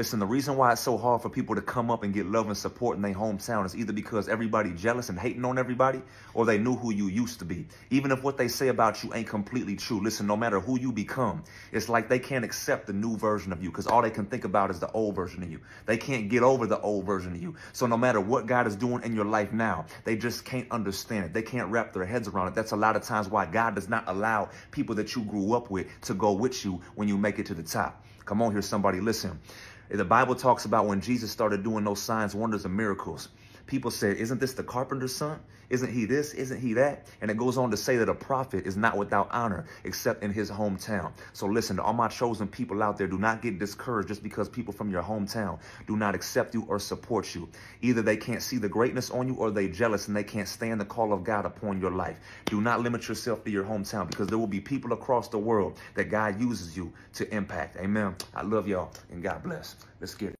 Listen, the reason why it's so hard for people to come up and get love and support in their hometown is either because everybody jealous and hating on everybody, or they knew who you used to be. Even if what they say about you ain't completely true, listen, no matter who you become, it's like they can't accept the new version of you because all they can think about is the old version of you. They can't get over the old version of you. So no matter what God is doing in your life now, they just can't understand it. They can't wrap their heads around it. That's a lot of times why God does not allow people that you grew up with to go with you when you make it to the top. Come on here, somebody, listen. The Bible talks about when Jesus started doing those signs, wonders, and miracles. People said, Isn't this the carpenter's son? Isn't he this? Isn't he that? And it goes on to say that a prophet is not without honor except in his hometown. So listen to all my chosen people out there. Do not get discouraged just because people from your hometown do not accept you or support you. Either they can't see the greatness on you or they jealous and they can't stand the call of God upon your life. Do not limit yourself to your hometown because there will be people across the world that God uses you to impact. Amen. I love y'all and God bless. Let's get it.